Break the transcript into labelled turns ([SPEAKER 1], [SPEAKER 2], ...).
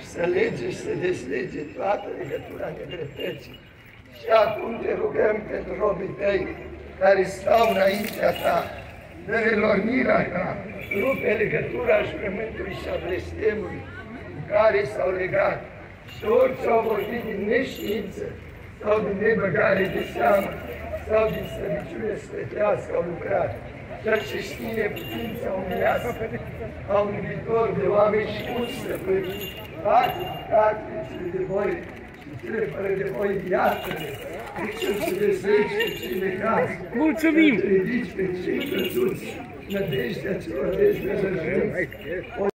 [SPEAKER 1] și să lege și să deslege toată legătura nedreptății. Și acum te rugăm pentru robii tăi care stau înaintea ta, dă-le lor mira ta, rupe legătura jurământului și a blestemului în care s-au legat și orice au vorbit din neștiință sau din nebăgare de seamă sau din slăbiciune stătească au lucrat. Cel ce știe putința umilească a un viitor de oameni și un stăpân, toate practicile de voi și cele fără de voi, iată-le, pe cel ce deslește cine casă,
[SPEAKER 2] Mulțumim!
[SPEAKER 1] Cel ce ridici pe cei căzuți, nădejdea celor dezmezăjunți,